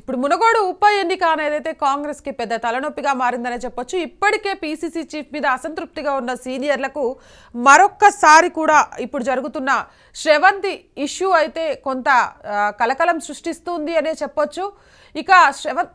ఇప్పుడు మునగోడు ఉప ఎన్నిక అనేది కాంగ్రెస్కి పెద్ద తలనొప్పిగా మారిందనే చెప్పొచ్చు. ఇప్పటికే పీసీసీ చీఫ్ మీద అసంతృప్తిగా ఉన్న సీనియర్లకు మరొక్కసారి కూడా ఇప్పుడు జరుగుతున్న శ్రవంతి ఇష్యూ అయితే కొంత కలకలం సృష్టిస్తుంది అనే చెప్పొచ్చు. ఇక శ్రవంత్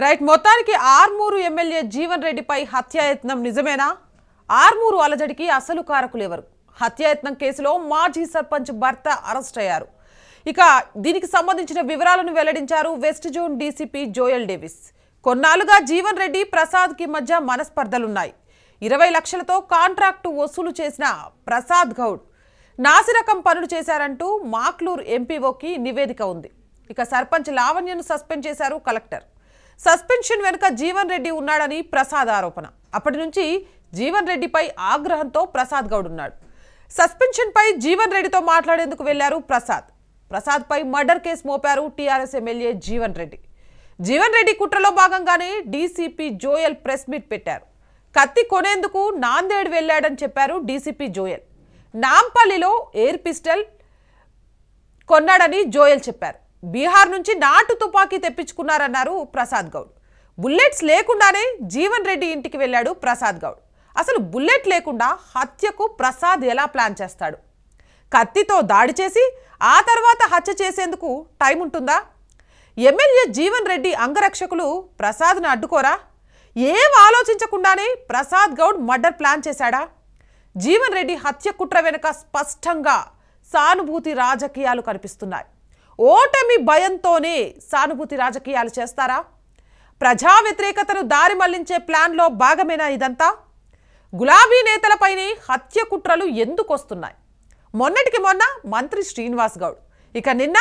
రైట్ మొత్తానికి ఆర్మూరు ఎమ్మెల్యే జీవన్ రెడ్డిపై హత్యాయత్నం నిజమేనా? ఆర్మూరు అలజడికి అసలు కారకులు ఎవరు? హత్యాయత్నం కేసులో మాజీ సర్పంచ్ భర్త అరెస్ట్ అయ్యారు. ఇక దీనికి సంబంధించిన వివరాలను వెల్లడించారు west zone DCP Joel Davis. కొన్నాళ్ళుగా Jeevan Reddy ప్రసాద్కి మధ్య మనస్పర్ధలున్నాయి. ఇరవై లక్షలతో కాంట్రాక్టు వసూలు చేసిన ప్రసాద్ గౌడ్ నాసిరకం పనులు చేశారంటూ మాక్లూర్ ఎంపీఓకి నివేదిక ఉంది. ఇక సర్పంచ్ లావణ్యను సస్పెండ్ చేశారు కలెక్టర్. సస్పెన్షన్ వెనుక జీవన్ రెడ్డి ఉన్నాడని ప్రసాద్ ఆరోపణ. అప్పటి నుంచి జీవన్ రెడ్డిపై ఆగ్రహంతో ప్రసాద్ గౌడ్ ఉన్నాడు. సస్పెన్షన్పై జీవన్ రెడ్డితో మాట్లాడేందుకు వెళ్ళారు ప్రసాద్. ప్రసాద్పై మర్డర్ కేసు మోపారు టీఆర్ఎస్ ఎమ్మెల్యే జీవన్ రెడ్డి. జీవన్ రెడ్డి కుట్రలో భాగంగానే డీసీపీ జోయల్ ప్రెస్ మీట్ పెట్టారు. కత్తి కొనేందుకు నాందేడ్ వెళ్ళాడని చెప్పారు డీసీపీ జోయల్. నాంపల్లిలో ఎయిర్ పిస్టల్ కొన్నాడని జోయల్ చెప్పారు. బీహార్ నుంచి నాటు తుపాకీ తెప్పించుకున్నారన్నారు ప్రసాద్ గౌడ్. బుల్లెట్స్ లేకుండానే జీవన్ రెడ్డి ఇంటికి వెళ్ళాడు ప్రసాద్ గౌడ్. అసలు బుల్లెట్ లేకుండా హత్యకు ప్రసాద్ ఎలా ప్లాన్ చేస్తాడు? కత్తితో దాడి చేసి ఆ తర్వాత హత్య చేసేందుకు టైం ఉంటుందా? ఎమ్మెల్యే జీవన్ రెడ్డి అంగరక్షకులు ప్రసాద్ను అడ్డుకోరా? ఏం ఆలోచించకుండానే ప్రసాద్ గౌడ్ మర్డర్ ప్లాన్ చేశాడా? జీవన్ రెడ్డి హత్య కుట్ర వెనుక స్పష్టంగా సానుభూతి రాజకీయాలు కనిపిస్తున్నాయి. ఓటమి భయంతోనే సానుభూతి రాజకీయాలు చేస్తారా? ప్రజా వ్యతిరేకతను దారి మళ్ళించే ప్లాన్లో భాగమేనా ఇదంతా? గులాబీ నేతలపైనే హత్య కుట్రలు ఎందుకు వస్తున్నాయి మొన్నటికి మొన్న మంత్రి శ్రీనివాస్ గౌడ్ ఇక నిన్న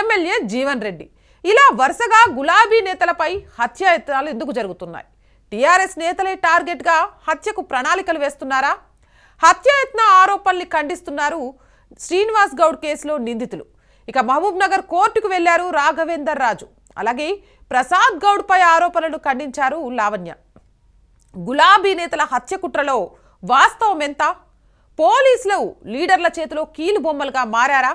ఎమ్మెల్యే జీవన్ రెడ్డి. ఇలా వరుసగా గులాబీ నేతలపై హత్యాయత్నాలు ఎందుకు జరుగుతున్నాయి? టీఆర్ఎస్ నేతలే టార్గెట్గా హత్యకు ప్రణాళికలు వేస్తున్నారా? హత్యాయత్న ఆరోపణల్ని ఖండిస్తున్నారు శ్రీనివాస్ గౌడ్ కేసులో నిందితులు. ఇక మహబూబ్ నగర్ కోర్టుకు వెళ్ళారు రాఘవేందర్ రాజు. అలాగే ప్రసాద్ గౌడ్పై ఆరోపణలు ఖండించారు లావణ్య. గులాబీ నేతల హత్య కుట్రలో వాస్తవం ఎంత పోలీసులు లీడర్ల చేతిలో కీలు బొమ్మలుగా మారారా?